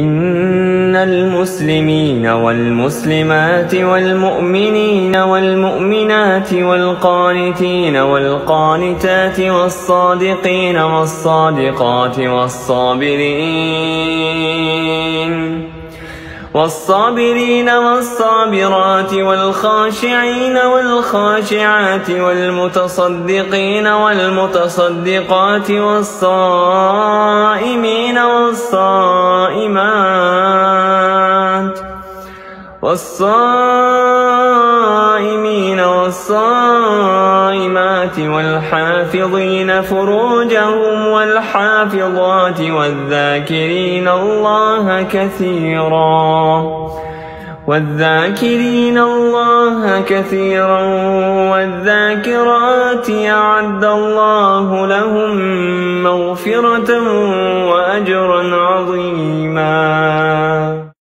إن المسلمين والمسلمات والمؤمنين والمؤمنات والقانتين والقانتات والصادقين والصادقات والصابرين والصابرين والصابرات والخاشعين والخاشعات والمتصدقين والمتصدقات والصائمين والصائمات. والصائمين والصائمات والحافظين فروجهم والحافظات والذاكرين الله كثيرا. والذاكرين الله كثيرا. والذاكرات أعد الله لهم مغفرة وأجرا عظيما.